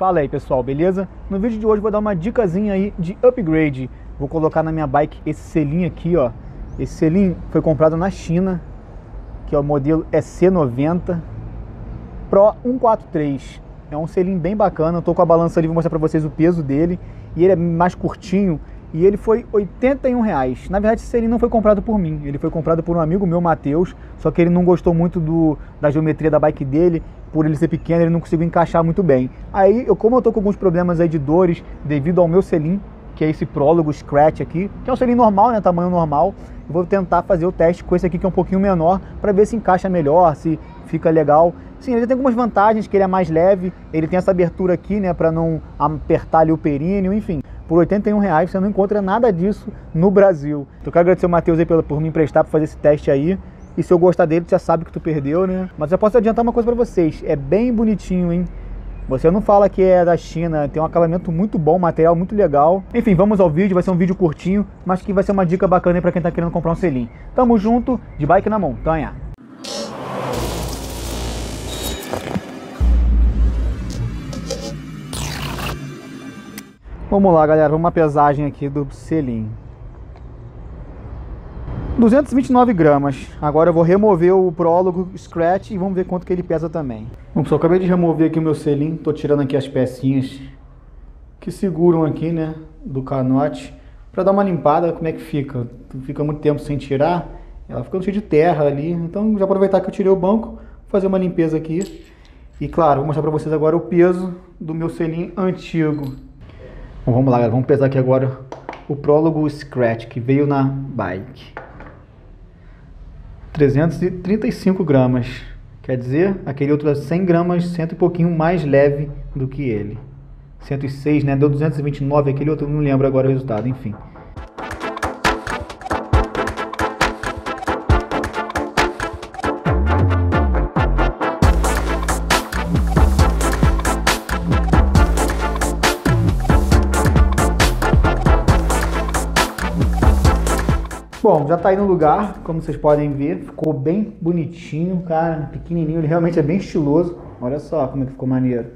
Fala aí pessoal, beleza? No vídeo de hoje vou dar uma dicasinha aí de upgrade. Vou colocar na minha bike esse selinho aqui, ó. Esse selinho foi comprado na China, que é o modelo EC90 Pro 143. É um selinho bem bacana, eu tô com a balança ali, vou mostrar pra vocês o peso dele. E ele é mais curtinho, e ele foi 81 reais. Na verdade, esse selinho não foi comprado por mim, ele foi comprado por um amigo meu, Matheus, só que ele não gostou muito do, da geometria da bike dele, por ele ser pequeno, ele não conseguiu encaixar muito bem. Aí, eu, como eu tô com alguns problemas aí de dores devido ao meu selim, que é esse prólogo Scratch aqui, que é um selim normal, né, tamanho normal, eu vou tentar fazer o teste com esse aqui que é um pouquinho menor, para ver se encaixa melhor, se fica legal. Sim, ele tem algumas vantagens, que ele é mais leve, ele tem essa abertura aqui, né, para não apertar ali o períneo, enfim por 81 reais, você não encontra nada disso no Brasil. Então, eu quero agradecer o Matheus aí por, por me emprestar para fazer esse teste aí. E se eu gostar dele, você já sabe que tu perdeu, né? Mas eu posso adiantar uma coisa para vocês, é bem bonitinho, hein? Você não fala que é da China, tem um acabamento muito bom, material muito legal. Enfim, vamos ao vídeo, vai ser um vídeo curtinho, mas que vai ser uma dica bacana para quem tá querendo comprar um selim. Tamo junto, de bike na montanha. Vamos lá, galera, uma pesagem aqui do selim. 229 gramas. Agora eu vou remover o prólogo Scratch e vamos ver quanto que ele pesa também. Bom, pessoal, acabei de remover aqui o meu selim. Tô tirando aqui as pecinhas que seguram aqui, né, do canote. Para dar uma limpada, como é que fica? Fica muito tempo sem tirar, ela fica cheia de terra ali. Então, já aproveitar que eu tirei o banco, fazer uma limpeza aqui. E claro, vou mostrar para vocês agora o peso do meu selim antigo. Bom, vamos lá, galera. Vamos pesar aqui agora o prólogo Scratch que veio na bike. 335 gramas. Quer dizer, aquele outro 100 gramas, cento e pouquinho mais leve do que ele. 106, né? Deu 229, aquele outro não lembro agora o resultado, enfim. Bom, já tá aí no lugar, como vocês podem ver, ficou bem bonitinho, cara, pequenininho, ele realmente é bem estiloso. Olha só como é que ficou maneiro.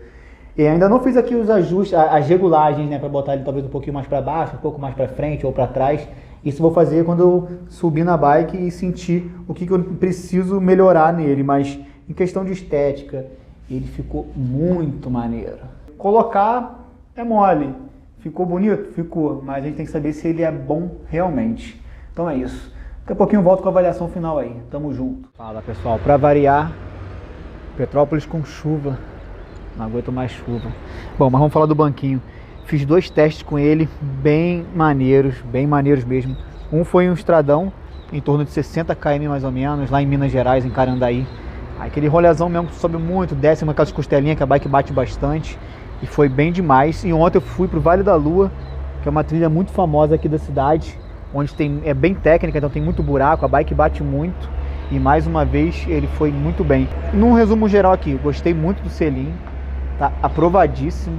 E ainda não fiz aqui os ajustes, as regulagens, né, para botar ele talvez um pouquinho mais para baixo, um pouco mais para frente ou para trás. Isso vou fazer quando eu subir na bike e sentir o que, que eu preciso melhorar nele, mas em questão de estética, ele ficou muito maneiro. Colocar é mole. Ficou bonito? Ficou, mas a gente tem que saber se ele é bom realmente. Então é isso. Daqui a pouquinho volto com a avaliação final aí. Tamo junto. Fala pessoal, para variar, Petrópolis com chuva. Não aguento mais chuva. Bom, mas vamos falar do banquinho. Fiz dois testes com ele, bem maneiros, bem maneiros mesmo. Um foi um estradão, em torno de 60 km mais ou menos, lá em Minas Gerais, em Carandaí. Aquele rolezão mesmo que sobe muito, desce aquelas costelinhas que a bike bate bastante. E foi bem demais. E ontem eu fui pro Vale da Lua, que é uma trilha muito famosa aqui da cidade onde tem, é bem técnica, então tem muito buraco, a bike bate muito e mais uma vez ele foi muito bem. Num resumo geral aqui, gostei muito do selim, tá aprovadíssimo,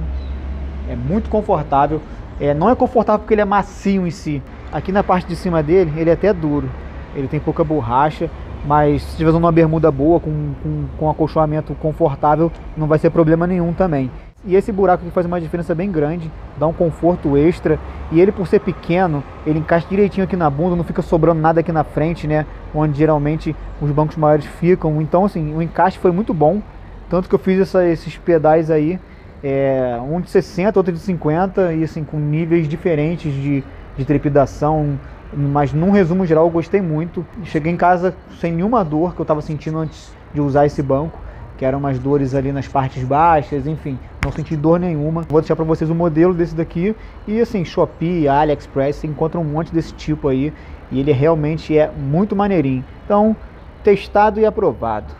é muito confortável. É, não é confortável porque ele é macio em si. Aqui na parte de cima dele, ele é até duro. Ele tem pouca borracha, mas se tiver uma bermuda boa, com, com, com acolchoamento confortável, não vai ser problema nenhum também. E esse buraco aqui faz uma diferença bem grande, dá um conforto extra. E ele, por ser pequeno, ele encaixa direitinho aqui na bunda, não fica sobrando nada aqui na frente, né? Onde geralmente os bancos maiores ficam. Então, assim, o encaixe foi muito bom. Tanto que eu fiz essa, esses pedais aí, é, um de 60, outro de 50, e assim, com níveis diferentes de, de trepidação. Mas num resumo geral, eu gostei muito. Cheguei em casa sem nenhuma dor que eu estava sentindo antes de usar esse banco que eram umas dores ali nas partes baixas, enfim, não senti dor nenhuma. Vou deixar para vocês o modelo desse daqui e assim, Shopee, AliExpress, você encontra um monte desse tipo aí e ele realmente é muito maneirinho. Então, testado e aprovado.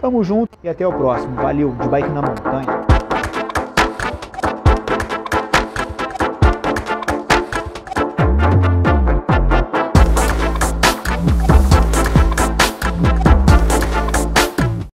Tamo junto e até o próximo. Valeu, de bike na montanha.